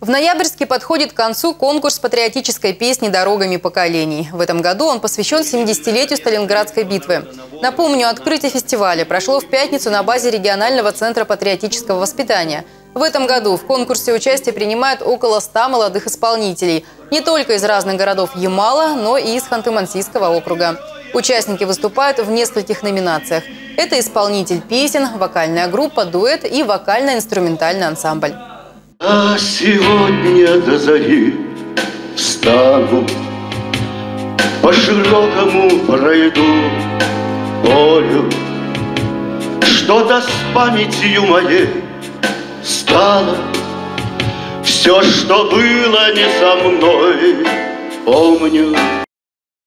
В ноябрьске подходит к концу конкурс патриотической песни «Дорогами поколений». В этом году он посвящен 70-летию Сталинградской битвы. Напомню, открытие фестиваля прошло в пятницу на базе регионального центра патриотического воспитания. В этом году в конкурсе участие принимают около 100 молодых исполнителей. Не только из разных городов Ямала, но и из Ханты-Мансийского округа. Участники выступают в нескольких номинациях. Это исполнитель песен, вокальная группа, дуэт и вокально-инструментальный ансамбль. А сегодня до зари встану, По широкому пройду полю, Что-то с памятью моей стало, Все, что было не со мной, помню.